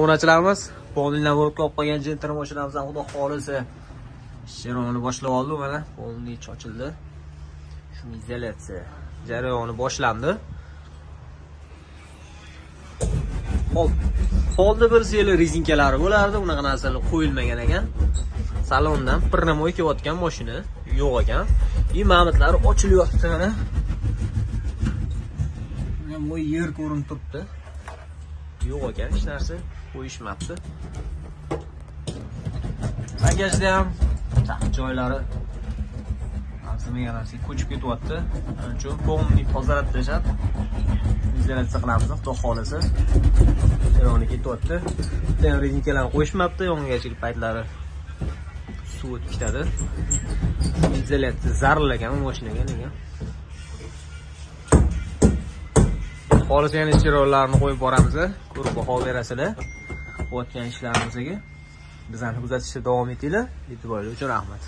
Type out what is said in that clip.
obunachilarimiz polniy bo'lib qolgan jentr mashinamizdan xudo xohlasa jarayonni boshlab oldi mana polniy shu izolyatsiya jarayoni boshlandi hop bir seli rezinkalari bo'lardi, unaqa narsalar qo'yilmagan ekan. Salondan pirnamoy kelayotgan mashina yo'q ekan. И ma'mitlari ochilyapti mana. Bu yer ko'rinib turibdi. Yo'q ekan, hech narsa qo'yishmabdi. Bagajda ham joylari arzimagan ko'chib ketyapti. Shuning uchun полный tozalab tashlab izolyatsiya qilamiz, xudo xolisa. Jarayoni ketyapti. Bitta ham rezinkalarni qo'yishmabdi, yog'ingarchilik paytlari suv o'tib ketadi. Izolyatsiya zarur ekan mashinaga lekin Xolis yana chiroqlarni qo'yib boramiz, ko'rib baho berasizlar. Qilayotgan ishlarimizga bizlarni kuzatishda davom etinglar. E'tiboringiz uchun rahmat.